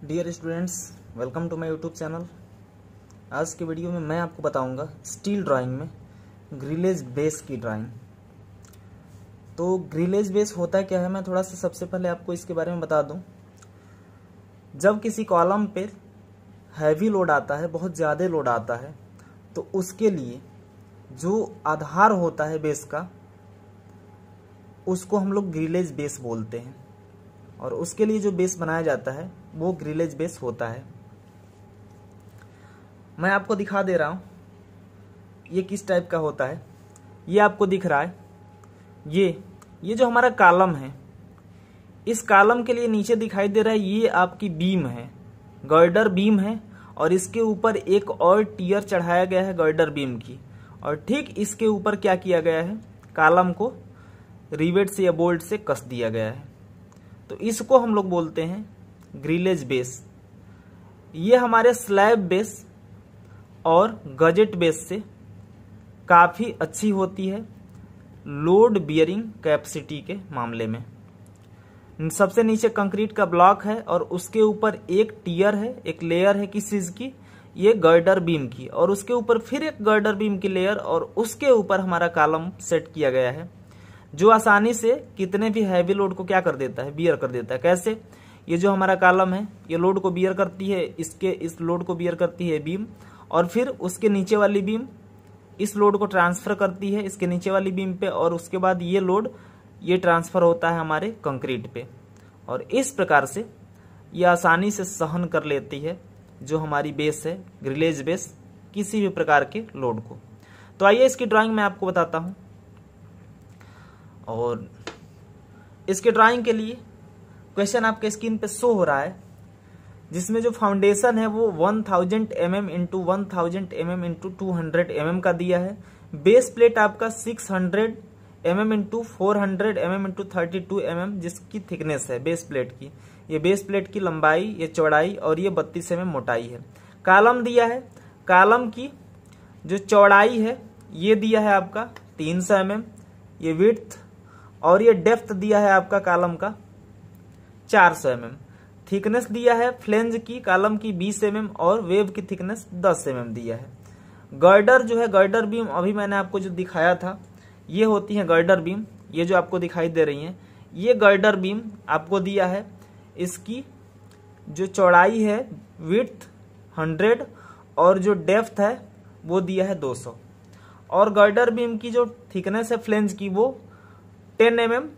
Dear students welcome to my YouTube channel आज के video में मैं आपको बताऊँगा स्टील ड्राइंग में ग्रिलेज बेस की ड्राइंग तो ग्रिलेज बेस होता क्या है? मैं थोड़ा सा सबसे पहले आपको इसके बारे में बता दूँ। जब किसी कॉलम पे हैवी लोड आता है, बहुत ज़्यादा लोड आता है तो उसके लिए जो आधार होता है बेस का, उसको हम लोग ग्रिलेज बेस बोलते हैं। और उसके लिए जो बेस बनाया जाता है वो ग्रिलेज बेस होता है। मैं आपको दिखा दे रहा हूँ, ये किस टाइप का होता है। ये आपको दिख रहा है, ये ये जो हमारा कालम है, इस कालम के लिए नीचे दिखाई दे रहा है, ये आपकी बीम है गर्डर बीम है, और इसके ऊपर एक और टीयर चढ़ाया गया है गर्डर बीम की। और ठीक इसके ऊपर क्या किया गया है कालम को रिवेट से या बोल्ट से कस दिया गया है। तो इसको हम लोग बोलते हैं ग्रिलेज बेस ये हमारे स्लैब बेस और गजेट बेस से काफ़ी अच्छी होती है लोड बियरिंग कैपेसिटी के मामले में। सबसे नीचे कंक्रीट का ब्लॉक है और उसके ऊपर एक टीयर है, एक लेयर है किस चीज़ की, ये गर्डर बीम की। और उसके ऊपर फिर एक गर्डर बीम की लेयर और उसके ऊपर हमारा कॉलम सेट किया गया है, जो आसानी से कितने भी हैवी लोड को क्या कर देता है बियर कर देता है। कैसे? ये जो हमारा कालम है, ये लोड को बियर करती है, इसके, इस लोड को बियर करती है बीम और फिर उसके नीचे वाली बीम इस लोड को ट्रांसफ़र करती है इसके नीचे वाली बीम पे, और उसके बाद ये लोड ये ट्रांसफ़र होता है हमारे कंक्रीट पे। और इस प्रकार से ये आसानी से सहन कर लेती है जो हमारी बेस है ग्रिलेज बेस किसी भी प्रकार के लोड को। तो आइए इसकी ड्राइंग मैं आपको बताता हूँ। और इसके ड्राइंग के लिए क्वेश्चन आपके स्क्रीन पे शो हो रहा है, जिसमें जो फाउंडेशन है वो 1000 thousand M M into one thousand M M into two hundred M M का दिया है। बेस प्लेट आपका 600 hundred M M into four hundred M M into thirty two M M जिसकी थिकनेस है बेस प्लेट की। ये base plate की लंबाई, ये चौड़ाई और ये बत्तीस एम एम मोटाई है। कालम दिया है। कालम की जो चौड़ाई है, ये दिया है आपका तीन सौ एम एम ये विथ और ये डेप्थ दिया है आपका कालम का 400 सौ mm थिकनेस दिया है, फ्लेंज की, कालम की 20 एम और वेव की थिकनेस 10 एम दिया है। गर्डर जो है, गर्डर बीम अभी मैंने आपको जो दिखाया था, ये होती है गर्डर बीम, ये जो आपको दिखाई दे रही है, ये गर्डर बीम आपको दिया है। इसकी जो चौड़ाई है विथ 100 और जो डेप्थ है, वो दिया है 200 और गर्डर बीम की जो थिकनेस है, फ्लेंज की, वो 10 एम mm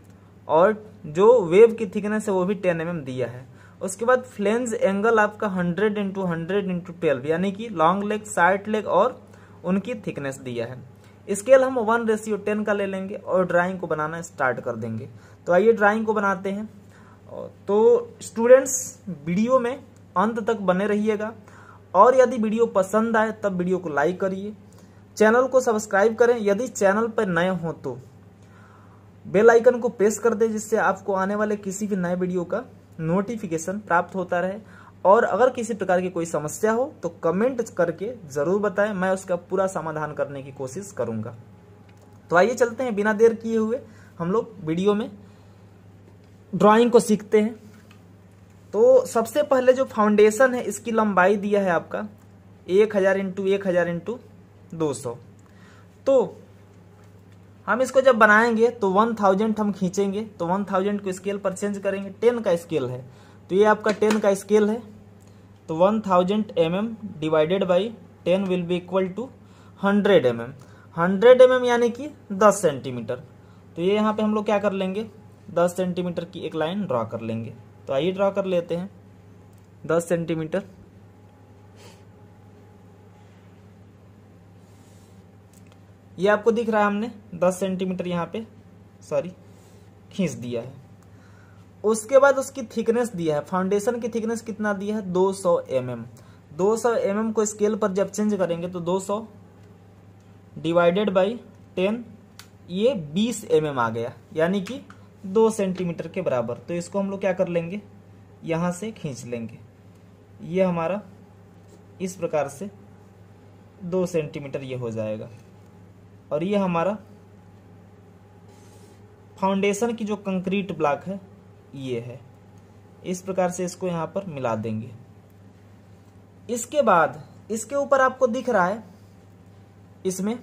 और जो वेव की थिकनेस है वो भी 10 एम mm दिया है। उसके बाद फ्लेंज एंगल आपका 100 इंटू हंड्रेड इंटू ट्वेल्व यानी कि लॉन्ग लेग साइड लेग और उनकी थिकनेस दिया है। स्केल हम वन रेशियो टेन का ले लेंगे और ड्राइंग को बनाना स्टार्ट कर देंगे। तो आइए ड्राइंग को बनाते हैं। तो स्टूडेंट्स वीडियो में अंत तक बने रहिएगा। और यदि वीडियो पसंद आए, तब वीडियो को लाइक करिए। चैनल को सब्सक्राइब करें। यदि चैनल पर नए हो तो। बेल आइकन को प्रेस कर दे जिससे आपको आने वाले किसी भी नए वीडियो का नोटिफिकेशन प्राप्त होता रहे। और अगर किसी प्रकार की कोई समस्या हो तो कमेंट करके ज़रूर बताएँ। मैं उसका पूरा समाधान करने की कोशिश करूँगा। तो आइए चलते हैं। बिना देर किए हुए हम लोग वीडियो में ड्राइंग को सीखते हैं। तो सबसे पहले जो फाउंडेशन है, इसकी लंबाई दिया है आपका एक हज़ार इंटू एक हज़ार इंटू दो सौ। तो हम इसको जब बनाएँगे तो वन थाउज़ेंड हम खींचेंगे तो वन थाउज़ेंड को स्केल पर चेंज करेंगे। टेन का स्केल है। तो ये आपका टेन का स्केल है। तो one thousand M M divided by ten will be equal to hundred M M hundred M M यानी कि दस सेंटीमीटर तो ये यहाँ पे हम लोग क्या कर लेंगे? दस सेंटीमीटर की एक लाइन ड्रॉ कर लेंगे। तो आइए ड्रॉ कर लेते हैं। दस सेंटीमीटर ये आपको दिख रहा है हमने 10 सेंटीमीटर यहाँ पे सॉरी खींच दिया है। उसके बाद उसकी थिकनेस दिया है फाउंडेशन की थिकनेस कितना दिया है? 200 सौ एम एम दो को स्केल पर जब चेंज करेंगे तो 200 डिवाइडेड बाई 10 ये 20 एम आ गया, यानी कि दो सेंटीमीटर के बराबर। तो इसको हम लोग क्या कर लेंगे? यहाँ से खींच लेंगे। ये हमारा इस प्रकार से दो सेंटीमीटर ये हो जाएगा। और ये हमारा फाउंडेशन की जो कंक्रीट ब्लॉक है, ये है। इस प्रकार से इसको यहाँ पर मिला देंगे। इसके बाद, इसके ऊपर आपको दिख रहा है, इसमें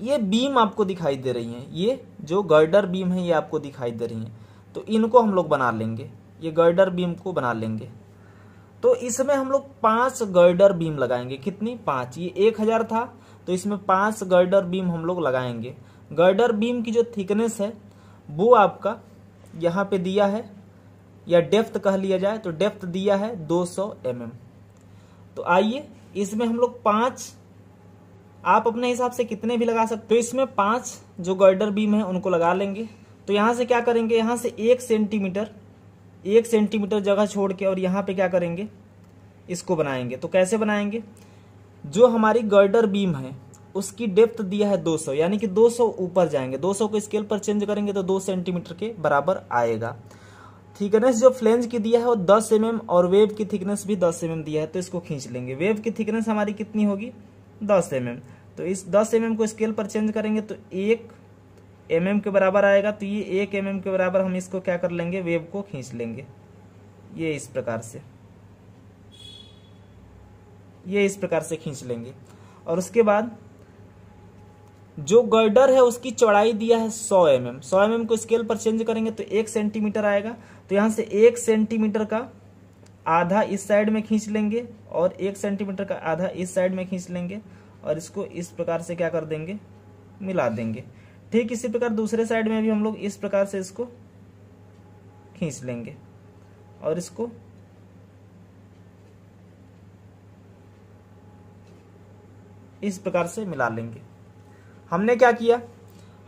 ये बीम आपको दिखाई दे रही हैं। ये जो गर्डर बीम है, ये आपको दिखाई दे रही हैं। तो इनको हम लोग बना लेंगे। ये गर्डर बीम को बना लेंगे। तो इसमें हम लोग पाँच गर्डर बीम लगाएँगे। कितनी? पाँच। ये एक हज़ार था। तो इसमें पाँच गर्डर बीम हम लोग लगाएँगे। गर्डर बीम की जो थिकनेस है, वो आपका यहाँ पे दिया है, या डेप्थ कह लिया जाए तो डेप्थ दिया है 200 सौ mm तो आइए, इसमें हम लोग पाँच, आप अपने हिसाब से कितने भी लगा सकते तो इसमें पाँच जो गर्डर बीम है, उनको लगा लेंगे। तो यहाँ से क्या करेंगे, यहाँ से एक सेंटीमीटर एक सेंटीमीटर जगह छोड़ के और यहाँ पे क्या करेंगे, इसको बनाएँगे। तो कैसे बनाएँगे? जो हमारी गर्डर बीम है, उसकी डेप्थ दिया है 200 यानी कि 200 ऊपर जाएँगे। 200 को स्केल पर चेंज करेंगे तो 2 सेंटीमीटर के बराबर आएगा। थिकनेस जो फ्लेंज की दिया है वो 10 एम mm और वेव की थिकनेस भी 10 एम mm दिया है तो इसको खींच लेंगे। वेव की थिकनेस हमारी कितनी होगी? 10 एम mm तो इस 10 एम mm को स्केल पर चेंज करेंगे तो एक एम mm के बराबर आएगा। तो ये एक एम mm के बराबर हम इसको क्या कर लेंगे? वेव को खींच लेंगे। ये इस प्रकार से। ये इस प्रकार से खींच लेंगे। और उसके बाद जो गर्डर है उसकी चौड़ाई दिया है 100 एम एम सौ एम को स्केल पर चेंज करेंगे तो एक सेंटीमीटर आएगा। तो यहाँ से एक सेंटीमीटर का आधा इस साइड में खींच लेंगे और एक सेंटीमीटर का आधा इस साइड में खींच लेंगे और इसको इस प्रकार से क्या कर देंगे? मिला देंगे। ठीक इसी प्रकार दूसरे साइड में भी हम लोग इस प्रकार से इसको खींच लेंगे और इसको इस प्रकार से मिला लेंगे। हमने क्या किया?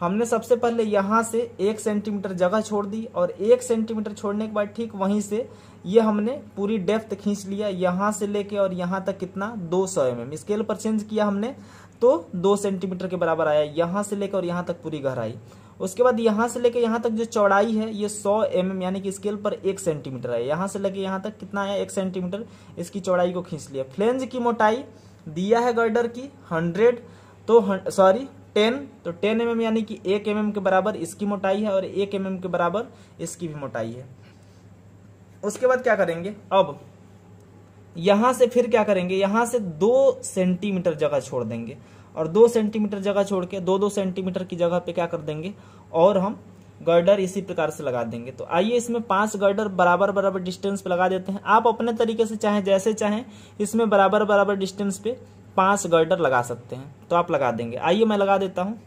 हमने सबसे पहले यहाँ से एक सेंटीमीटर जगह छोड़ दी और एक सेंटीमीटर छोड़ने के बाद ठीक वहीं से ये हमने पूरी डेप्थ खींच लिया यहाँ से लेके और यहाँ तक कितना? 200 सौ mm स्केल पर चेंज किया हमने तो दो सेंटीमीटर के बराबर आया। यहाँ से लेकर और यहाँ तक पूरी गहराई। उसके बाद यहाँ से लेकर यहाँ तक जो चौड़ाई है, ये 100 एम mm यानी कि स्केल पर एक सेंटीमीटर है। यहाँ से लेकर यहाँ तक कितना आया? एक सेंटीमीटर इसकी चौड़ाई को खींच लिया। फ्लेंज की मोटाई दिया है गर्डर की, हंड्रेड तो सॉरी टेन तो टेन एम यानी कि एक एम के बराबर इसकी मोटाई है और एक एम के बराबर इसकी भी मोटाई है। उसके बाद क्या करेंगे? अब, यहाँ से फिर क्या करेंगे? यहाँ से दो सेंटीमीटर जगह छोड़ देंगे। और दो सेंटीमीटर जगह छोड़ के, दो दो सेंटीमीटर की जगह पे क्या कर देंगे? और हम गर्डर इसी प्रकार से लगा देंगे। तो आइए इसमें पाँच गर्डर बराबर बराबर डिस्टेंस पे लगा देते हैं। आप अपने तरीके से चाहे, जैसे चाहें, इसमें बराबर बराबर डिस्टेंस पे पाँच गर्डर लगा सकते हैं। तो आप लगा देंगे। आइए मैं लगा देता हूँ।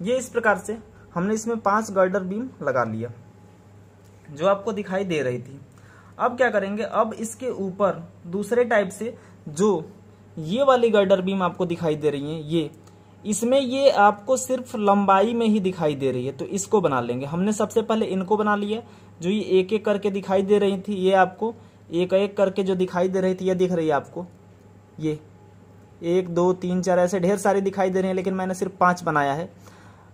ये इस प्रकार से हमने इसमें पाँच गर्डर बीम लगा लिया, जो आपको दिखाई दे रही थी। अब क्या करेंगे? अब इसके ऊपर दूसरे टाइप से जो ये वाली गर्डर बीम आपको दिखाई दे रही है, ये, इसमें ये आपको सिर्फ़ लंबाई में ही दिखाई दे रही है तो इसको बना लेंगे। हमने सबसे पहले इनको बना लिया, जो ये एक एक करके दिखाई दे रही थी, ये आपको एक एक करके जो दिखाई दे रही थी, ये दिख रही है आपको। ये, एक, दो, तीन, चार, ऐसे ढेर सारे दिखाई दे रहे हैं, लेकिन मैंने सिर्फ़ पाँच बनाया है।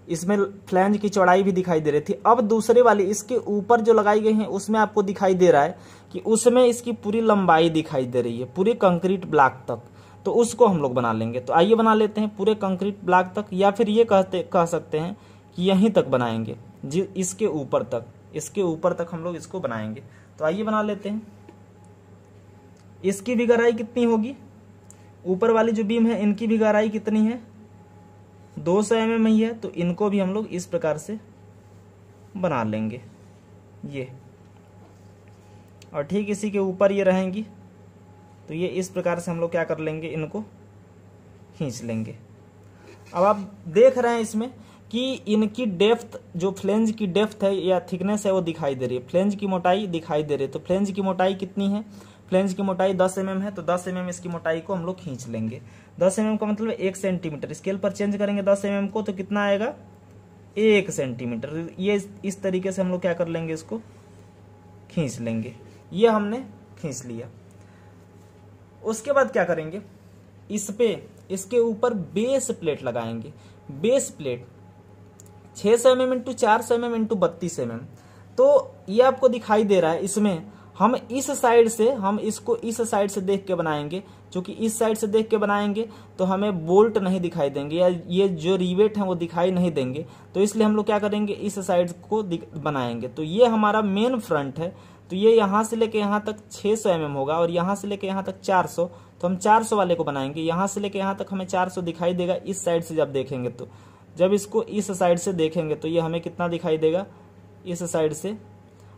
इसमें फ्लैंज की चौड़ाई भी दिखाई दे रही थी। अब दूसरे वाली, इसके ऊपर जो लगाई गई है, उसमें आपको दिखाई दे रहा है कि उसमें इसकी पूरी लंबाई दिखाई दे रही है, पूरे कंक्रीट ब्लॉक तक। तो उसको हम लोग बना लेंगे। तो आइए बना लेते हैं पूरे कंक्रीट ब्लॉक तक, या फिर ये कहते, कह सकते हैं कि यहीं तक बनाएँगे, जी, इसके ऊपर तक, इसके ऊपर तक हम लोग इसको बनाएँगे। तो आइए बना लेते हैं। इसकी भी गहराई कितनी होगी? ऊपर वाली जो बीम है, इनकी भी गहराई कितनी है? दो सौ एम एम ही है तो इनको भी हम लोग इस प्रकार से बना लेंगे। ये। और ठीक इसी के ऊपर ये रहेंगी तो ये इस प्रकार से हम लोग क्या कर लेंगे, इनको खींच लेंगे। अब आप देख रहे हैं इसमें कि इनकी डेप्थ, जो फ्लेंज की डेप्थ है या थिकनेस है, वो दिखाई दे रही है। फ्लेंज की मोटाई दिखाई दे रही है। तो फ्लेंज की मोटाई कितनी है? फ्लेंज की मोटाई 10 एम mm है तो 10 एम mm इसकी मोटाई को हम लोग खींच लेंगे। 10 एम mm का मतलब एक सेंटीमीटर। स्केल पर चेंज करेंगे 10 एम mm को तो कितना आएगा? एक सेंटीमीटर। ये इस तरीके से हम लोग क्या कर लेंगे इसको? खींच लेंगे। ये हमने खींच लिया। उसके बाद क्या करेंगे? इस पे, इसके ऊपर बेस प्लेट लगाएँगे। बेस प्लेट छह सौ एम एम इंटू चार सौ एम एम इंटू बत्तीस एम एम। तो ये आपको दिखाई दे रहा है, इसमें हम इस साइड से, हम इसको इस साइड से देख के बनाएँगे। क्योंकि इस साइड से देख के बनाएँगे तो हमें बोल्ट नहीं दिखाई देंगे, या ये जो रिवेट है वो दिखाई नहीं देंगे। तो इसलिए हम लोग क्या करेंगे, इस साइड को बनाएँगे। तो ये हमारा मेन फ्रंट है। तो ये यहाँ से लेके यहाँ तक 600 सौ mm होगा, और यहाँ से लेके यहाँ तक 400 तो हम 400 वाले को बनाएँगे। यहाँ से लेके यहाँ तक हमें 400 दिखाई देगा इस साइड से जब देखेंगे तो। जब इसको इस साइड से देखेंगे तो ये हमें कितना दिखाई देगा? इस साइड से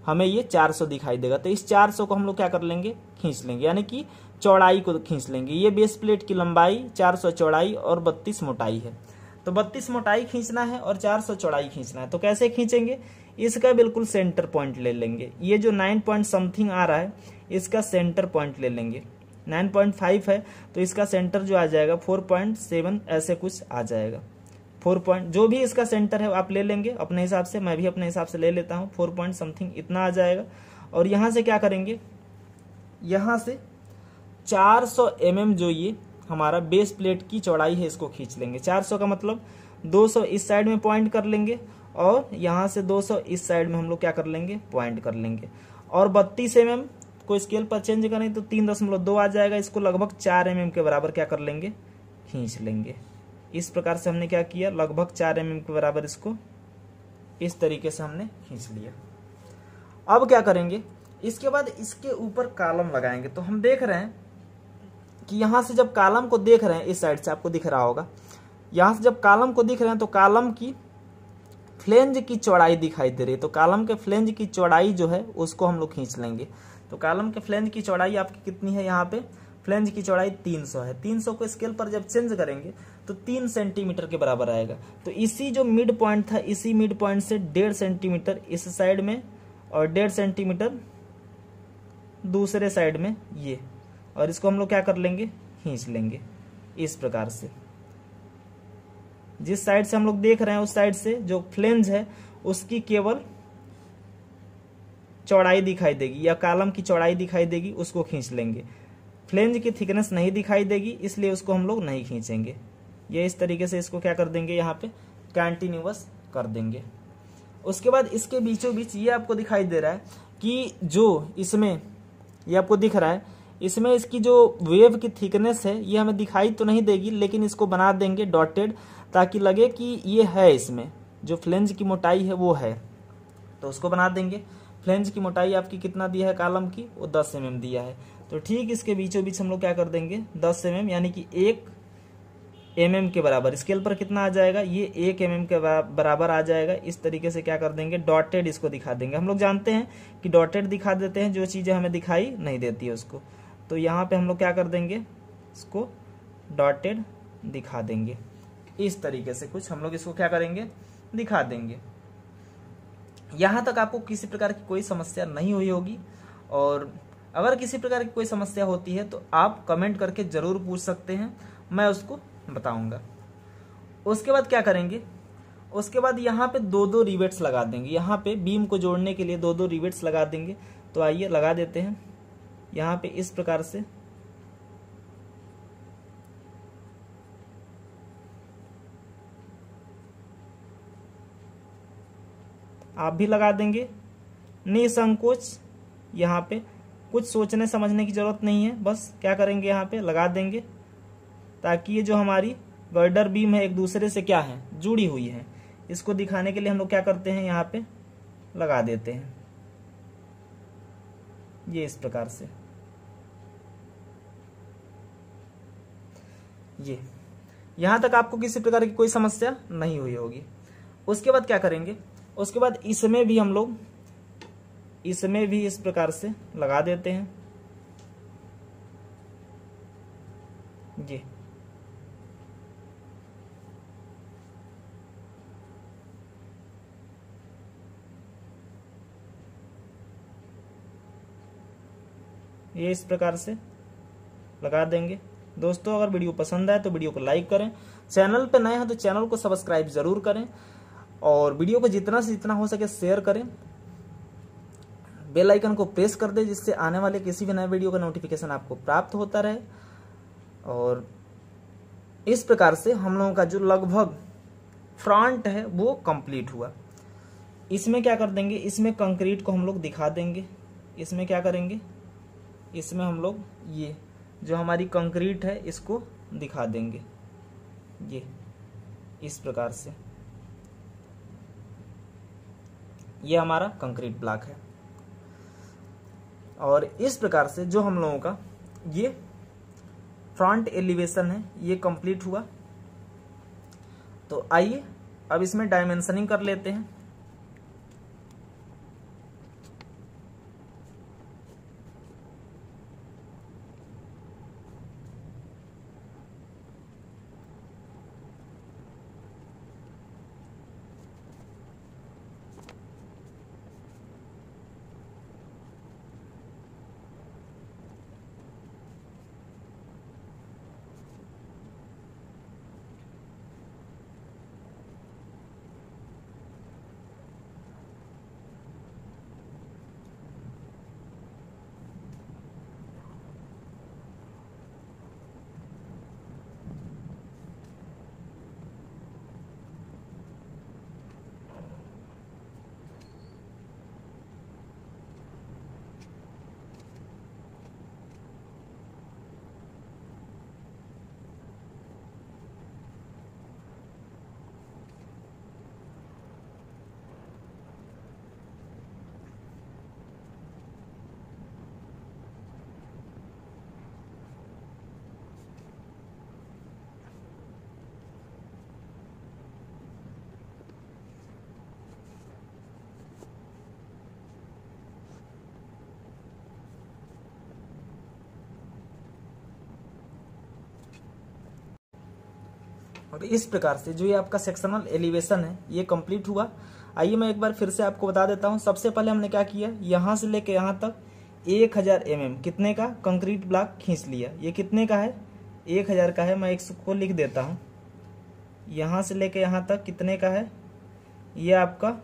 हमें ये 400 दिखाई देगा। तो इस 400 को हम लोग क्या कर लेंगे? खींच लेंगे। यानी कि चौड़ाई को खींच लेंगे। ये बेस प्लेट की लंबाई 400 चौड़ाई और 32 मोटाई है। तो 32 मोटाई खींचना है और 400 चौड़ाई खींचना है। तो कैसे खींचेंगे? इसका बिल्कुल सेंटर पॉइंट ले लेंगे। ये जो नाइन पॉइंट समथिंग आ रहा है, इसका सेंटर पॉइंट ले लेंगे। 9.5 है तो इसका सेंटर जो आ जाएगा 4.7 ऐसे कुछ आ जाएगा। फोर पॉइंट, जो भी इसका सेंटर है, आप ले लेंगे। अपने हिसाब से, मैं भी अपने हिसाब से ले लेता हूँ। फोर पॉइंट समथिंग इतना आ जाएगा। और यहाँ से क्या करेंगे? यहाँ से 400 सौ mm जो ये हमारा बेस प्लेट की चौड़ाई है, इसको खींच लेंगे। 400 का मतलब 200 इस साइड में पॉइंट कर लेंगे और यहाँ से 200 इस साइड में हम लोग क्या कर लेंगे? पॉइंट कर लेंगे। और बत्तीस एम mm को स्केल पर चेंज करें तो तीन दशमलव दो आ जाएगा। इसको लगभग चार एम mm के बराबर क्या कर लेंगे? खींच लेंगे। इस प्रकार से हमने क्या किया? लगभग चार एम के बराबर इसको इस तरीके से हमने खींच लिया। अब क्या करेंगे? इसके बाद इसके ऊपर कालम लगाएँगे। तो हम देख रहे हैं कि यहाँ से जब कालम को देख रहे हैं, इस साइड से आपको दिख रहा होगा। यहाँ से जब कालम को दिख रहे हैं तो कालम की फ्लेंज की चौड़ाई दिखाई दे रही है। तो कालम के फ्लेंज की चौड़ाई जो है, उसको हम लोग खींच लेंगे। तो कालम के फ्लेंज की चौड़ाई आपकी कितनी है यहाँ पे? फ्लेंज की चौड़ाई 300 है। 300 को स्केल पर जब चेंज करेंगे तो तीन सेंटीमीटर के बराबर आएगा। तो इसी जो मिड पॉइंट था, इसी मिड पॉइंट से डेढ़ सेंटीमीटर इस साइड में और डेढ़ सेंटीमीटर दूसरे साइड में ये। और इसको हम लोग क्या कर लेंगे? खींच लेंगे इस प्रकार से। जिस साइड से हम लोग देख रहे हैं, उस साइड से जो फ्लेंज है, उसकी केवल चौड़ाई दिखाई देगी या कालम की चौड़ाई दिखाई देगी, उसको खींच लेंगे। फ्लेंज की थिकनेस नहीं दिखाई देगी, इसलिए उसको हम लोग नहीं खींचेंगे। ये इस तरीके से इसको क्या कर देंगे, यहाँ पे कंटिन्यूस कर देंगे। उसके बाद इसके बीचों बीच ये आपको दिखाई दे रहा है कि जो इसमें, ये आपको दिख रहा है, इसमें इसकी जो वेव की थिकनेस है, ये हमें दिखाई तो नहीं देगी, लेकिन इसको बना देंगे डॉटेड ताकि लगे कि ये है इसमें। जो फ्लेंज की मोटाई है, वो है। तो उसको बना देंगे। फ्लेंज की मोटाई आपकी कितना दिया है, कालम की? वो दस एम mm दिया है। तो ठीक इसके बीचों बीच हम लोग क्या कर देंगे? दस एम mm यानी कि एक एम mm के बराबर। स्केल पर कितना आ जाएगा? ये एक एम mm के बराबर आ जाएगा। इस तरीके से क्या कर देंगे? डॉटेड इसको दिखा देंगे। हम लोग जानते हैं कि डॉटेड दिखा देते हैं, जो चीज़ें हमें दिखाई नहीं देती है उसको। तो यहाँ पे हम लोग क्या कर देंगे? इसको डॉटेड दिखा देंगे। इस तरीके से कुछ हम लोग इसको क्या करेंगे? दिखा देंगे। यहाँ तक आपको किसी प्रकार की कोई समस्या नहीं हुई होगी, और अगर किसी प्रकार की कोई समस्या होती है तो आप कमेंट करके ज़रूर पूछ सकते हैं, मैं उसको बताऊँगा। उसके बाद क्या करेंगे? उसके बाद यहाँ पे दो दो रिवेट्स लगा देंगे। यहाँ पे बीम को जोड़ने के लिए दो दो रिवेट्स लगा देंगे। तो आइए लगा देते हैं। यहाँ पे इस प्रकार से। आप भी लगा देंगे। निसंकोच यहाँ पे कुछ सोचने, समझने की ज़रूरत नहीं है। बस क्या करेंगे यहाँ पे? लगा देंगे। ताकि ये जो हमारी गर्डर बीम है, एक दूसरे से क्या है? जुड़ी हुई है। इसको दिखाने के लिए हम लोग क्या करते हैं? यहाँ पे लगा देते हैं। ये इस प्रकार से। ये। यहाँ तक आपको किसी प्रकार की कोई समस्या नहीं हुई होगी। उसके बाद क्या करेंगे? उसके बाद इसमें भी हम लोग इसमें भी इस प्रकार से लगा देते हैं। जी। ये इस प्रकार से लगा देंगे। दोस्तों, अगर वीडियो पसंद आए तो वीडियो को लाइक करें। चैनल पर नए हैं तो चैनल को सब्सक्राइब ज़रूर करें और वीडियो को जितना से जितना हो सके शेयर करें। बेल आइकन को प्रेस कर दे जिससे आने वाले किसी भी नए वीडियो का नोटिफिकेशन आपको प्राप्त होता रहे। और इस प्रकार से हम लोगों का जो लगभग फ्रंट है, वो कंप्लीट हुआ। इसमें क्या कर देंगे? इसमें कंक्रीट को हम लोग दिखा देंगे। इसमें क्या करेंगे? इसमें हम लोग ये, जो हमारी कंक्रीट है, इसको दिखा देंगे। ये, इस प्रकार से। ये हमारा कंक्रीट ब्लॉक है। और इस प्रकार से जो हम लोगों का ये फ्रंट एलिवेशन है, ये कंप्लीट हुआ। तो आइए, अब इसमें डायमेंशनिंग कर लेते हैं। और इस प्रकार से जो ये आपका सेक्शनल एलिवेशन है, ये कंप्लीट हुआ। आइए मैं एक बार फिर से आपको बता देता हूँ। सबसे पहले हमने क्या किया? यहाँ से लेके यहाँ तक एक हज़ार एम एम कितने का? कंक्रीट ब्लॉक खींच लिया। ये कितने का है? एक हज़ार का है। मैं एक को लिख देता हूँ। यहाँ से लेके यहाँ तक कितने का है? ये आपका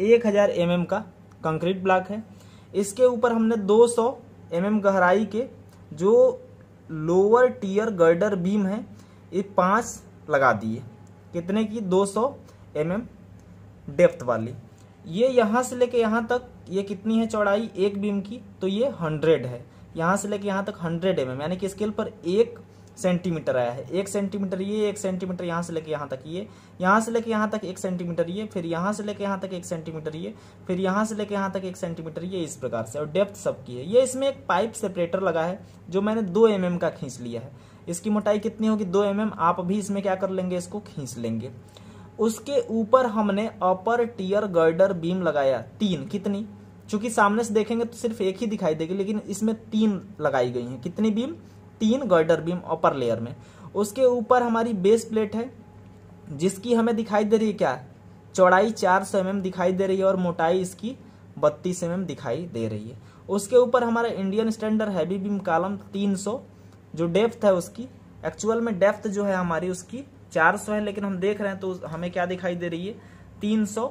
एक हज़ार एम एम का कंक्रीट ब्लॉक है। इसके ऊपर हमने 200 सौ एम गहराई के जो लोअर टीयर गर्डर बीम है, ये पाँच लगा दिए। कितने की? 200 सौ mm डेप्थ वाली। ये यहाँ से लेके यहाँ तक, ये कितनी है चौड़ाई? एक बीम की तो ये 100 है। यहाँ से लेके यहाँ तक 100 एम यानी कि स्केल पर एक सेंटीमीटर आया है। एक सेंटीमीटर ये, एक सेंटीमीटर यहाँ से लेके यहाँ तक ये, यहाँ से लेके यहाँ तक एक सेंटीमीटर ये, फिर यहाँ से लेके यहाँ तक एक सेंटीमीटर ये, फिर यहाँ से लेके यहाँ तक एक सेंटीमीटर ये इस प्रकार से, और डेप्थ सबकी है। ये इसमें एक पाइप सेपरेटर लगा है, जो मैंने दो एम का खींच लिया है। इसकी मोटाई कितनी होगी? दो एम आप भी इसमें क्या कर लेंगे? इसको खींच लेंगे। उसके ऊपर हमने अपर टीयर गर्डर बीम लगाया, तीन। कितनी? चूँकि सामने से देखेंगे तो सिर्फ़ एक ही दिखाई देगी, लेकिन इसमें तीन लगाई गई हैं। कितनी बीम? तीन गर्डर बीम अपर लेयर में। उसके ऊपर हमारी बेस प्लेट है, जिसकी हमें दिखाई दे रही है क्या? चौड़ाई चार सौ एम दिखाई दे रही है और मोटाई इसकी बत्तीस एम दिखाई दे रही है। उसके ऊपर हमारा Indian standard heavy beam column 300 जो डेप्थ है उसकी एक्चुअल में डेप्थ जो है हमारी उसकी 400 है, लेकिन हम देख रहे हैं तो हमें क्या दिखाई दे रही है? 300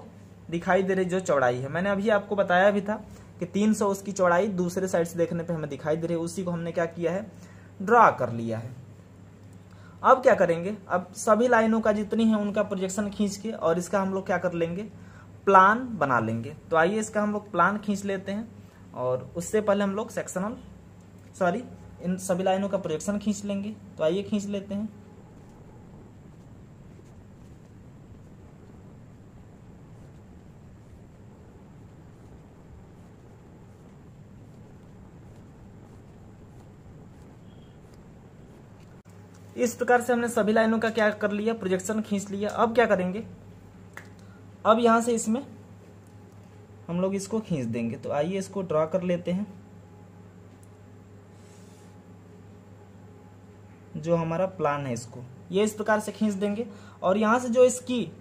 दिखाई दे रही जो चौड़ाई है। मैंने अभी आपको बताया भी था कि 300 उसकी चौड़ाई दूसरे साइड से देखने पे हमें दिखाई दे रही है। उसी को हमने क्या किया है? ड्रा कर लिया है। अब क्या करेंगे? अब सभी लाइनों का जितनी है उनका प्रोजेक्शन खींच के और इसका हम लोग क्या कर लेंगे? प्लान बना लेंगे। तो आइए इसका हम लोग प्लान खींच लेते हैं और उससे पहले हम लोग सेक्शनल सॉरी इन सभी लाइनों का प्रोजेक्शन खींच लेंगे। तो आइए खींच लेते हैं। इस प्रकार से हमने सभी लाइनों का क्या कर लिया प्रोजेक्शन खींच लिया। अब क्या करेंगे? अब यहाँ से इसमें हम लोग इसको खींच देंगे। तो आइए इसको ड्रॉ कर लेते हैं। जो हमारा प्लान है इसको। ये इस प्रकार से खींच देंगे। और यहाँ से जो इसकी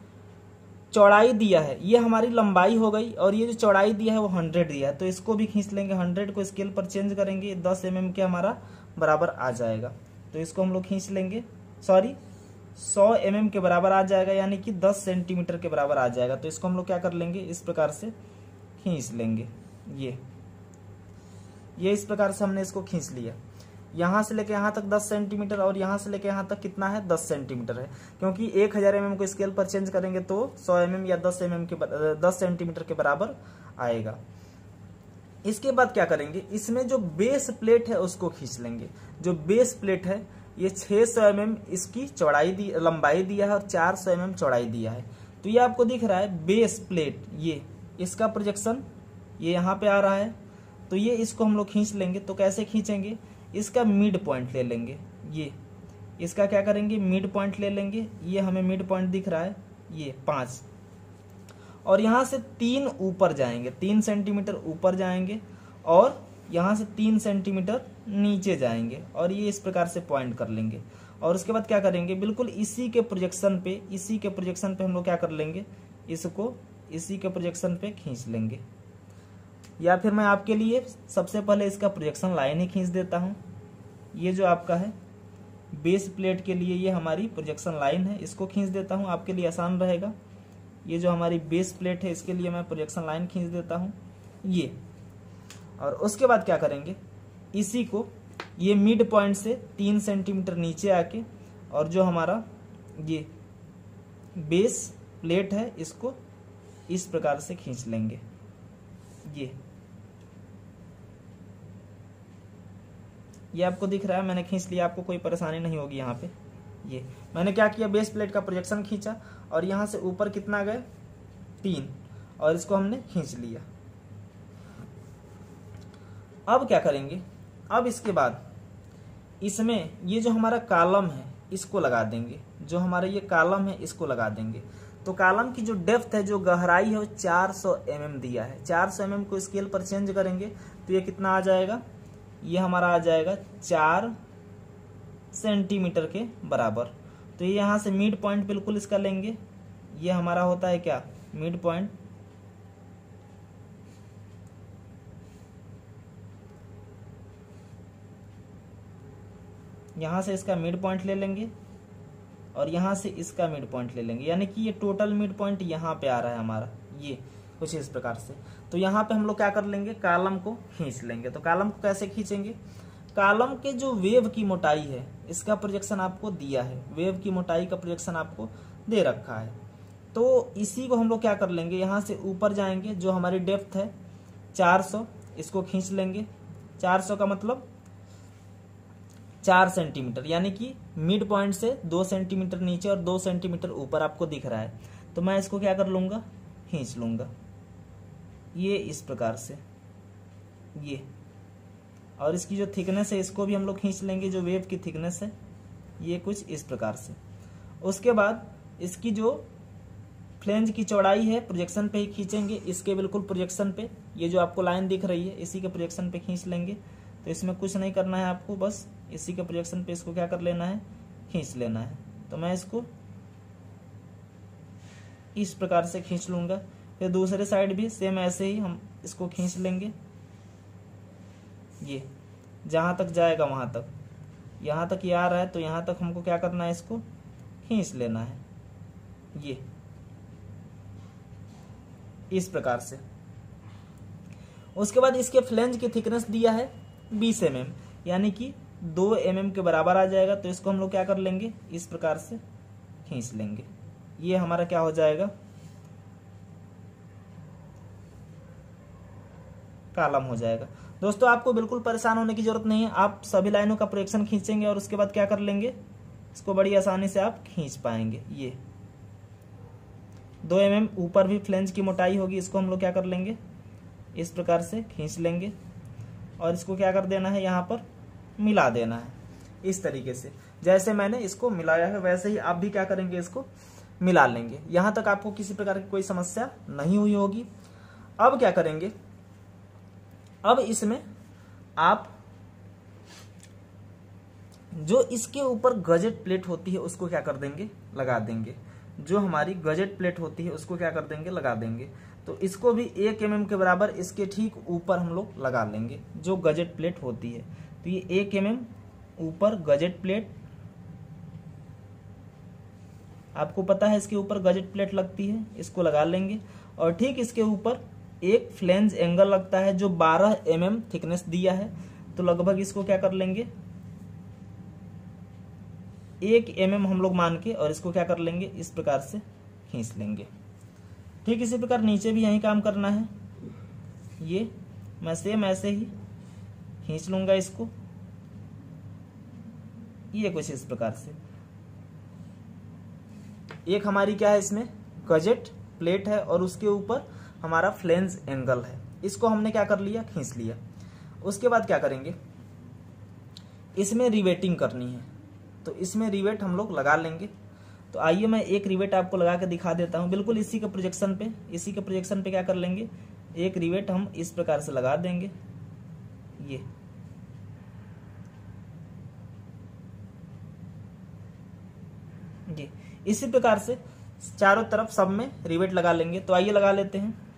चौड़ाई दिया है, ये हमारी लंबाई हो गई। और ये जो चौड़ाई दिया है, वो हंड्रेड दिया है। तो इसको भी खींच लेंगे हंड्रेड को स्केल पर चेंज करेंगे। दस एम mm के हमारा बराबर आ जाएगा। तो इसको हम लोग खींच लेंगे। सॉरी सौ एम mm के बराबर आ जाएगा, यानी कि दस सेंटीमीटर के बराबर आ जाएगा। तो इसको हम लोग क्या कर लेंगे? इस प्रकार से खींच लेंगे। ये ये इस प्रकार से हमने इसको खींच लिया। यहाँ से लेके यहाँ तक 10 सेंटीमीटर और यहाँ से लेके यहाँ तक कितना है? 10 सेंटीमीटर है। क्योंकि 1000 हज़ार mm को स्केल पर चेंज करेंगे तो 100 एम mm या 10 एम mm के 10 सेंटीमीटर के बराबर आएगा। इसके बाद क्या करेंगे? इसमें जो बेस प्लेट है, उसको खींच लेंगे। जो बेस प्लेट है, ये 600 सौ mm इसकी चौड़ाई दी, लंबाई दिया है और 400 सौ mm चौड़ाई दिया है। तो ये आपको दिख रहा है बेस प्लेट ये, इसका प्रोजेक्शन ये यहाँ पे आ रहा है। तो ये इसको हम लोग खींच लेंगे। तो कैसे खींचेंगे? इसका मिड पॉइंट ले लेंगे, ये। इसका क्या करेंगे? मिड पॉइंट ले लेंगे। ये हमें मिड पॉइंट दिख रहा है, ये, पाँच। और यहाँ से तीन ऊपर जाएँगे, तीन सेंटीमीटर ऊपर जाएँगे और यहाँ से तीन सेंटीमीटर नीचे जाएँगे और ये इस प्रकार से पॉइंट कर लेंगे। और उसके बाद क्या करेंगे? बिल्कुल इसी के प्रोजेक्शन पे, इसी के प्रोजेक्शन पे हम लोग क्या कर लेंगे? इसको इसी के प्रोजेक्शन पे खींच लेंगे। या फिर मैं आपके लिए सबसे पहले इसका प्रोजेक्शन लाइन ही खींच देता हूँ। ये जो आपका है बेस प्लेट के लिए ये हमारी प्रोजेक्शन लाइन है, इसको खींच देता हूँ, आपके लिए आसान रहेगा। ये जो हमारी बेस प्लेट है, इसके लिए मैं प्रोजेक्शन लाइन खींच देता हूँ, ये। और उसके बाद क्या करेंगे? इसी को ये मिड पॉइंट से तीन सेंटीमीटर नीचे आके और जो हमारा ये बेस प्लेट है, इसको इस प्रकार से खींच लेंगे। ये। ये आपको दिख रहा है, मैंने खींच लिया, आपको कोई परेशानी नहीं होगी यहाँ पे। ये। मैंने क्या किया? बेस प्लेट का प्रोजेक्शन खींचा और यहाँ से ऊपर कितना गए तीन। और इसको हमने खींच लिया। अब क्या करेंगे? अब इसके बाद इसमें ये जो हमारा कालम है, इसको लगा देंगे। जो हमारा ये कालम है, इसको लगा देंगे। तो कालम की जो डेप्थ है, जो गहराई है, वो 400 सौ mm दिया है। 400 सौ mm को स्केल पर चेंज करेंगे तो ये कितना आ जाएगा? ये हमारा आ जाएगा चार सेंटीमीटर के बराबर। तो ये यहाँ से मिड पॉइंट बिल्कुल इसका लेंगे। ये हमारा होता है क्या? मिड पॉइंट यहाँ से इसका मिड पॉइंट ले लेंगे और यहाँ से इसका मिड पॉइंट ले लेंगे। यानी कि ये टोटल मिड पॉइंट यहाँ पे आ रहा है हमारा। ये, कुछ इस प्रकार से। तो यहाँ पे हम लोग क्या कर लेंगे? कालम को खींच लेंगे। तो कालम को कैसे खींचेंगे? कालम के जो वेव की मोटाई है, इसका प्रोजेक्शन आपको दिया है। वेव की मोटाई का प्रोजेक्शन आपको दे रखा है। तो इसी को हम लोग क्या कर लेंगे? यहाँ से ऊपर जाएँगे, जो हमारी डेप्थ है 400 इसको खींच लेंगे। 400 का मतलब चार सेंटीमीटर यानी कि मिड पॉइंट से दो सेंटीमीटर नीचे और दो सेंटीमीटर ऊपर आपको दिख रहा है। तो मैं इसको क्या कर लूँगा? खींच लूँगा। ये इस प्रकार से। ये। और इसकी जो थिकनेस है, इसको भी हम लोग खींच लेंगे, जो वेव की थिकनेस है, ये कुछ इस प्रकार से। उसके बाद इसकी जो फ्लेंज की चौड़ाई है प्रोजेक्शन पे ही खींचेंगे, इसके बिल्कुल प्रोजेक्शन पे, ये जो आपको लाइन दिख रही है, इसी के प्रोजेक्शन पे खींच लेंगे। तो इसमें कुछ नहीं करना है आपको, बस इसी के प्रोजेक्शन पे इसको क्या कर लेना है, खींच लेना है। तो मैं इसको इस प्रकार से खींच लूँगा। फिर दूसरे साइड भी सेम ऐसे ही हम इसको खींच लेंगे। ये जहाँ तक जाएगा वहाँ तक। यहाँ तक ये आ रहा है तो यहाँ तक हमको क्या करना है इसको? खींच लेना है। ये। इस प्रकार से। उसके बाद इसके फ्लेंज की थिकनेस दिया है बीस एम mm, यानी कि दो एम mm के बराबर आ जाएगा तो इसको हम लोग क्या कर लेंगे? इस प्रकार से खींच लेंगे। ये हमारा क्या हो जाएगा? कालम हो जाएगा। दोस्तों, आपको बिल्कुल परेशान होने की ज़रूरत नहीं है। आप सभी लाइनों का प्रोजेक्शन खींचेंगे और उसके बाद क्या कर लेंगे? इसको बड़ी आसानी से आप खींच पाएँगे। ये। दो एम mm ऊपर भी फ्लेंज की मोटाई होगी, इसको हम लोग क्या कर लेंगे? इस प्रकार से खींच लेंगे। और इसको क्या कर देना है? यहाँ पर मिला देना है। इस तरीके से। जैसे मैंने इसको मिलाया है, वैसे ही आप भी क्या करेंगे इसको मिला लेंगे। यहाँ तक आपको किसी प्रकार की कोई समस्या नहीं हुई होगी। अब क्या करेंगे? अब इसमें आप जो इसके ऊपर गजेट प्लेट होती है, उसको क्या कर देंगे? लगा देंगे। जो हमारी गजेट प्लेट होती है, उसको क्या कर देंगे? लगा देंगे। तो इसको भी एक एम के बराबर, इसके ठीक ऊपर हम लोग लगा लेंगे, जो गजेट प्लेट होती है। तो ये एक एम ऊपर गजेट प्लेट, आपको पता है इसके ऊपर गजेट प्लेट लगती है, इसको लगा लेंगे। और ठीक इसके ऊपर एक फ्लेंज एंगल लगता है जो 12 एम mm थिकनेस दिया है। तो लगभग इसको क्या कर लेंगे? एक एम mm हम लोग मान के और इसको क्या कर लेंगे? इस प्रकार से खींच लेंगे। ठीक, इसी प्रकार नीचे भी यही काम करना है। ये मैं सेम ऐसे ही खींच लूँगा इसको। ये कुछ इस प्रकार से। एक हमारी क्या है इसमें? गजेट प्लेट है और उसके ऊपर हमारा फ्लेंस एंगल है। इसको हमने क्या कर लिया? खींच लिया। उसके बाद क्या करेंगे? इसमें रिवेटिंग करनी है। तो इसमें रिवेट हम लोग लगा लेंगे। तो आइए मैं एक रिवेट आपको लगा के दिखा देता हूँ। बिल्कुल इसी के प्रोजेक्शन पे, इसी के प्रोजेक्शन पे क्या कर लेंगे? एक रिवेट हम इस प्रकार से लगा देंगे। ये। जी इसी प्रकार से चारों तरफ़ सब में रिवेट लगा लेंगे। तो आइए लगा लेते हैं।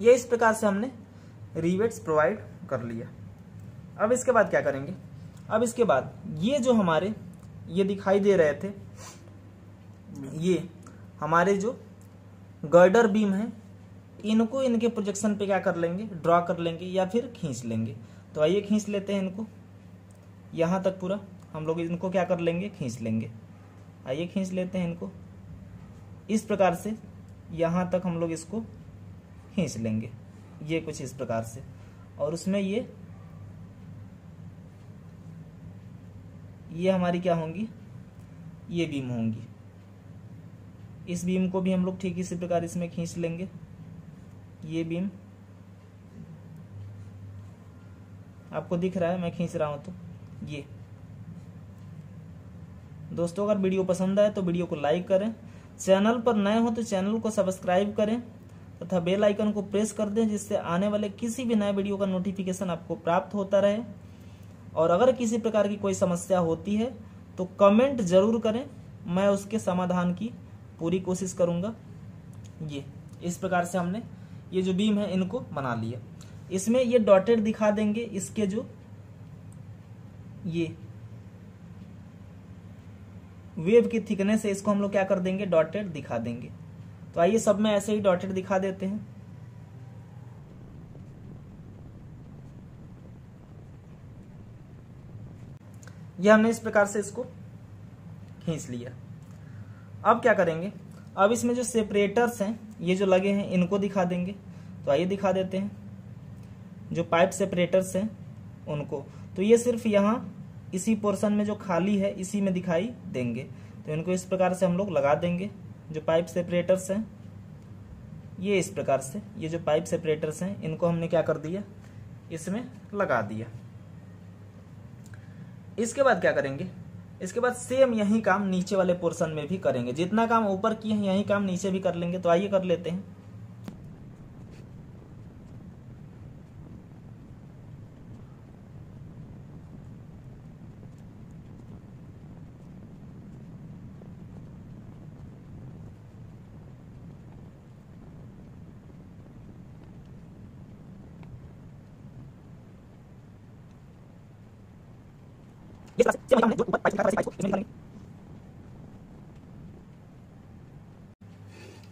ये इस प्रकार से हमने रिवेट्स प्रोवाइड कर लिया। अब इसके बाद क्या करेंगे? अब इसके बाद ये जो हमारे, ये दिखाई दे रहे थे, ये हमारे जो गर्डर बीम है, इनको इनके प्रोजेक्शन पे क्या कर लेंगे? ड्रॉ कर लेंगे या फिर खींच लेंगे। तो आइए खींच लेते हैं इनको। यहाँ तक पूरा। हम लोग इनको क्या कर लेंगे? खींच लेंगे। आइए खींच लेते हैं इनको। इस प्रकार से यहाँ तक हम लोग इसको खींच लेंगे। ये कुछ इस प्रकार से। और उसमें ये ये हमारी क्या होंगी? ये बीम होंगी। इस बीम को भी हम लोग ठीक इसी प्रकार इसमें खींच लेंगे। ये बीम। आपको दिख रहा है, मैं खींच रहा हूँ तो। ये। दोस्तों, अगर वीडियो पसंद आए तो वीडियो को लाइक करें। चैनल पर नए हो तो चैनल को सब्सक्राइब करें। तथा बेल आइकन को प्रेस कर दें, जिससे आने वाले किसी भी नए वीडियो का नोटिफिकेशन आपको प्राप्त होता रहे। और अगर किसी प्रकार की कोई समस्या होती है तो कमेंट ज़रूर करें। मैं उसके समाधान की पूरी कोशिश करूँगा। ये, इस प्रकार से हमने ये जो बीम है, इनको बना लिया। इसमें ये डॉटेड दिखा देंगे। इसके जो ये वेव की थिकनेस है, इसको हम लोग क्या कर देंगे? डॉटेड दिखा देंगे। तो आइए सब में ऐसे ही डॉटेड दिखा देते हैं। यह हमने इस प्रकार से इसको खींच लिया। अब क्या करेंगे? अब इसमें जो सेपरेटर्स हैं, ये जो लगे हैं, इनको दिखा देंगे। तो आइए दिखा देते हैं। जो पाइप सेपरेटर्स हैं, उनको। तो ये सिर्फ़ यहाँ, इसी पोर्शन में जो खाली है, इसी में दिखाई देंगे। तो इनको इस प्रकार से हम लोग लगा देंगे। जो पाइप सेपरेटर्स हैं, ये इस प्रकार से, ये जो पाइप सेपरेटर्स हैं, इनको हमने क्या कर दिया? इसमें लगा दिया। इसके बाद क्या करेंगे? इसके बाद सेम यही काम नीचे वाले पोर्शन में भी करेंगे। जितना काम ऊपर किए हैं, यही काम नीचे भी कर लेंगे। तो आइए कर लेते हैं।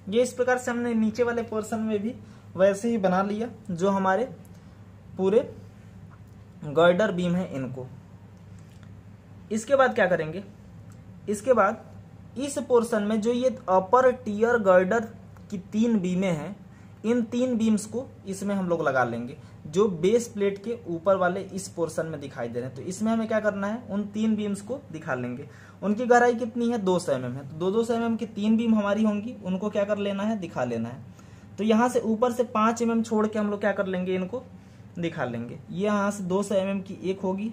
ये इस प्रकार से हमने नीचे वाले पोर्शन में भी वैसे ही बना लिया, जो हमारे पूरे गर्डर बीम है इनको। इसके बाद क्या करेंगे? इसके बाद इस पोर्शन में जो ये अपर टीयर गर्डर की तीन बीमें हैं, इन तीन बीम्स को इसमें हम लोग लगा लेंगे। जो बेस प्लेट के ऊपर वाले इस पोर्शन में दिखाई दे रहे हैं। तो इसमें हमें क्या करना है? उन तीन बीम्स को दिखा लेंगे। उनकी गहराई कितनी है? दो सौ एम है। तो दो दो सौ एम की तीन बीम हमारी होंगी। उनको क्या कर लेना है? दिखा लेना है। तो यहाँ से ऊपर से पाँच एम छोड़ के हम लोग क्या कर लेंगे? इनको दिखा लेंगे। ये यहाँ से दो सौ एम की एक होगी।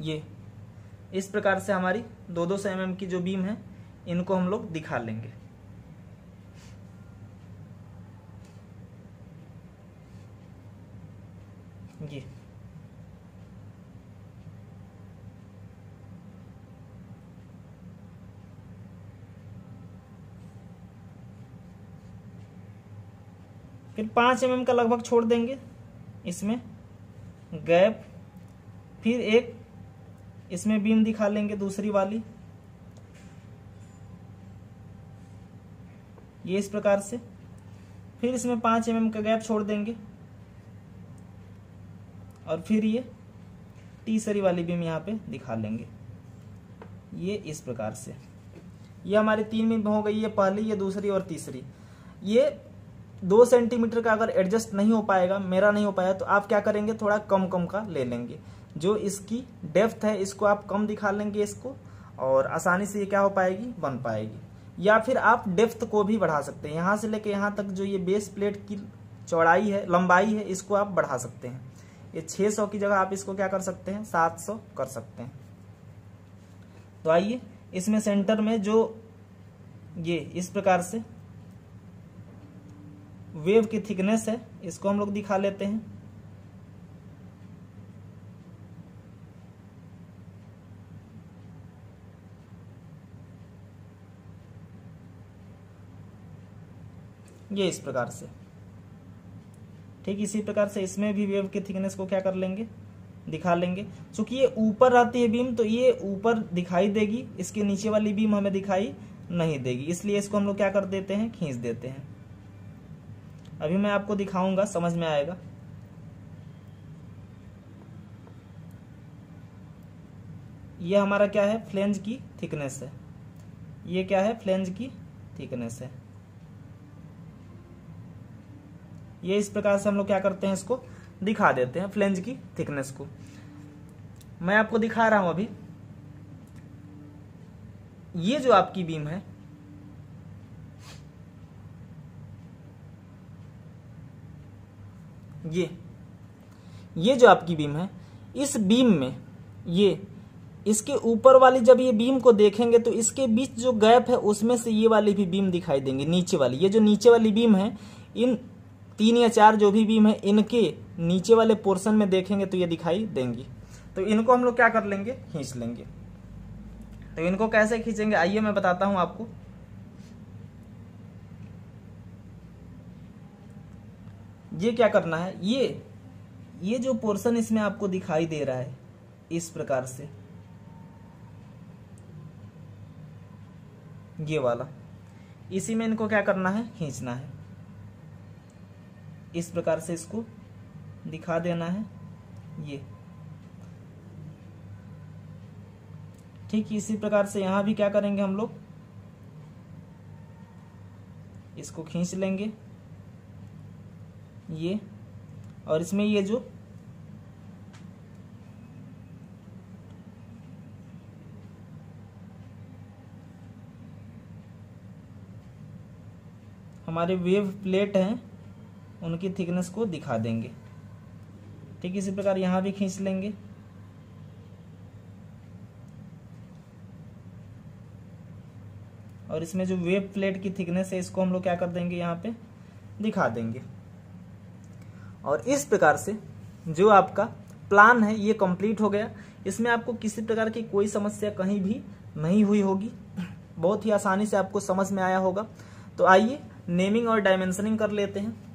ये। इस प्रकार से हमारी दो दो सौ एम की जो बीम है, इनको हम लोग दिखा लेंगे ये फिर पाँच एम का लगभग छोड़ देंगे इसमें। गैप। फिर एक इसमें बीम दिखा लेंगे दूसरी वाली। ये इस प्रकार से। फिर इसमें पाँच एम का गैप छोड़ देंगे। और फिर ये तीसरी वाली बीम यहाँ पे दिखा लेंगे। ये इस प्रकार से। ये हमारी तीन बीम हो गई, ये पहली, ये दूसरी और तीसरी। ये दो सेंटीमीटर का अगर एडजस्ट नहीं हो पाएगा, मेरा नहीं हो पाया तो आप क्या करेंगे? थोड़ा कम कम का ले लेंगे। जो इसकी डेप्थ है, इसको आप कम दिखा लेंगे इसको, और आसानी से ये क्या हो पाएगी? बन पाएगी। या फिर आप डेप्थ को भी बढ़ा सकते हैं। यहाँ से लेके यहाँ तक जो ये बेस प्लेट की चौड़ाई है, लंबाई है, इसको आप बढ़ा सकते हैं। ये 600 की जगह आप इसको क्या कर सकते हैं? 700 कर सकते हैं। तो आइए, इसमें सेंटर में जो ये, इस प्रकार से वेव की थिकनेस है, इसको हम लोग दिखा लेते हैं। ये इस प्रकार से। ठीक इसी प्रकार से इसमें भी वेव की थिकनेस को क्या कर लेंगे? दिखा लेंगे। चूँकि ये ऊपर आती है बीम तो ये ऊपर दिखाई देगी, इसके नीचे वाली बीम हमें दिखाई नहीं देगी। इसलिए इसको हम लोग क्या कर देते हैं? खींच देते हैं। अभी मैं आपको दिखाऊँगा, समझ में आएगा। ये हमारा क्या है? फ्लेंज की थिकनेस है। ये क्या है? फ्लेंज की थिकनेस है। ये इस प्रकार से हम लोग क्या करते हैं इसको? दिखा देते हैं, फ्लेंज की थिकनेस को। मैं आपको दिखा रहा हूँ अभी। ये जो आपकी बीम है ये। ये जो आपकी बीम है, इस बीम में ये, इसके ऊपर वाली जब ये बीम को देखेंगे तो इसके बीच जो गैप है, उसमें से ये वाली भी बीम दिखाई देंगे, नीचे वाली। ये जो नीचे वाली बीम है, इन तीन या चार जो भी बीम है, इनके नीचे वाले पोर्शन में देखेंगे तो ये दिखाई देंगी। तो इनको हम लोग क्या कर लेंगे? खींच लेंगे। तो इनको कैसे खींचेंगे? आइए मैं बताता हूँ आपको। ये क्या करना है? ये ये जो पोर्शन इसमें आपको दिखाई दे रहा है, इस प्रकार से। ये वाला। इसी में इनको क्या करना है? खींचना है। इस प्रकार से इसको दिखा देना है। ये। ठीक, इसी प्रकार से यहाँ भी क्या करेंगे हम लोग? इसको खींच लेंगे। ये और इसमें ये जो हमारे वेव प्लेट हैं, उनकी थिकनेस को दिखा देंगे। ठीक इसी प्रकार यहाँ भी खींच लेंगे। और इसमें जो वेव प्लेट की थिकनेस है, इसको हम लोग क्या कर देंगे यहाँ पे दिखा देंगे। और इस प्रकार से जो आपका प्लान है, ये कंप्लीट हो गया। इसमें आपको किसी प्रकार की कोई समस्या कहीं भी नहीं हुई होगी। बहुत ही आसानी से आपको समझ में आया होगा। तो आइए नेमिंग और डायमेंशनिंग कर लेते हैं।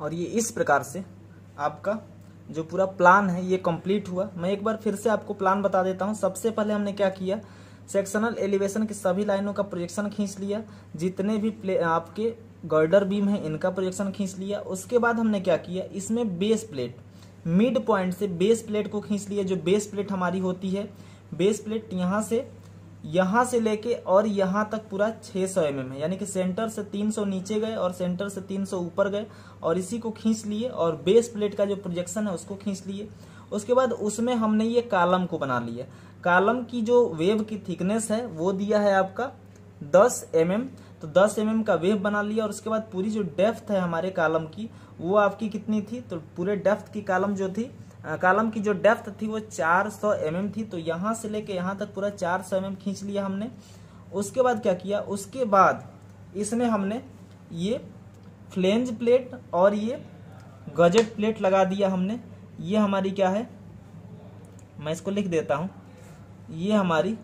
और ये इस प्रकार से आपका जो पूरा प्लान है, ये कंप्लीट हुआ। मैं एक बार फिर से आपको प्लान बता देता हूँ। सबसे पहले हमने क्या किया? सेक्शनल एलिवेशन की सभी लाइनों का प्रोजेक्शन खींच लिया। जितने भी आपके गर्डर बीम है, इनका प्रोजेक्शन खींच लिया। उसके बाद हमने क्या किया? इसमें बेस प्लेट मिड पॉइंट से बेस प्लेट को खींच लिया। जो बेस प्लेट हमारी होती है बेस प्लेट यहाँ से यहाँ से लेके और यहाँ तक पूरा 600 सौ mm है। यानी कि सेंटर से 300 नीचे गए और सेंटर से 300 ऊपर गए और इसी को खींच लिए और बेस प्लेट का जो प्रोजेक्शन है उसको खींच लिए। उसके बाद उसमें हमने ये कालम को बना लिया। कालम की जो वेव की थिकनेस है वो दिया है आपका 10 एम mm, तो 10 एम mm का वेव बना लिया और उसके बाद पूरी जो डेप्थ है हमारे कालम की वो आपकी कितनी थी? तो पूरे डेप्थ की कालम जो थी कालम की जो डेप्थ थी वो 400 सौ mm थी तो यहाँ से लेके यहाँ तक पूरा 400 सौ mm खींच लिया हमने। उसके बाद क्या किया? उसके बाद इसमें हमने ये फ्लेंज प्लेट और ये गजेट प्लेट लगा दिया हमने। ये हमारी क्या है? मैं इसको लिख देता हूँ। ये हमारी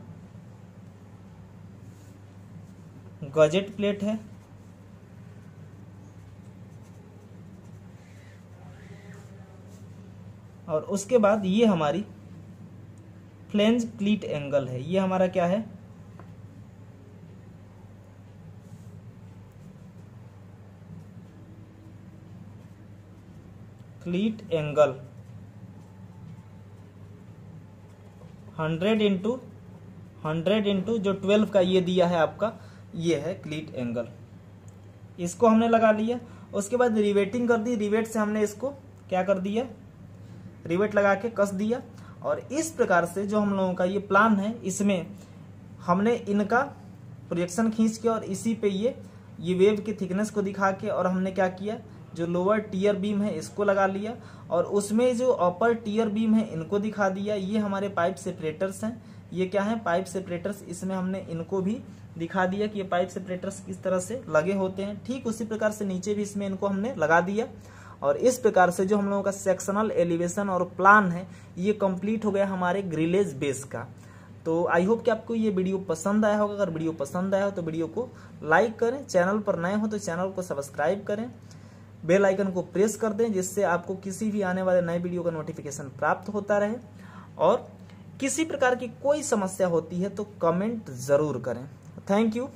गजेट प्लेट है। और उसके बाद ये हमारी फ्लेंज क्लीट एंगल है। ये हमारा क्या है? Cleat angle. Hundred into hundred into जो ट्वेल्व का ये दिया है आपका, ये है क्लीट एंगल। इसको हमने लगा लिया। उसके बाद रिवेटिंग कर दी। रिवेट से हमने इसको क्या कर दिया? रिवेट लगा के कस दिया। और इस प्रकार से जो हम लोगों का ये प्लान है, इसमें हमने इनका प्रोजेक्शन खींच के और इसी पे ये ये वेव की थिकनेस को दिखा के और हमने क्या किया, जो लोअर टीयर बीम है, इसको लगा लिया। और उसमें जो अपर टीयर बीम है, इनको दिखा दिया। ये हमारे पाइप सेपरेटर्स हैं। ये क्या है? पाइप सेपरेटर्स इसमें हमने इनको भी दिखा दिया कि ये पाइप सेपरेटर्स किस तरह से लगे होते हैं। ठीक उसी प्रकार से नीचे भी इसमें इनको हमने लगा दिया। और इस प्रकार से जो हम लोगों का सेक्शनल एलिवेशन और प्लान है, ये कंप्लीट हो गया हमारे ग्रिलेज बेस का। तो आई होप कि आपको ये वीडियो पसंद आया होगा। अगर वीडियो पसंद आया हो तो वीडियो को लाइक करें। चैनल पर नए हो तो चैनल को सब्सक्राइब करें। बेल आइकन को प्रेस कर दें, जिससे आपको किसी भी आने वाले नए वीडियो का नोटिफिकेशन प्राप्त होता रहे। और किसी प्रकार की कोई समस्या होती है तो कमेंट ज़रूर करें। Thank you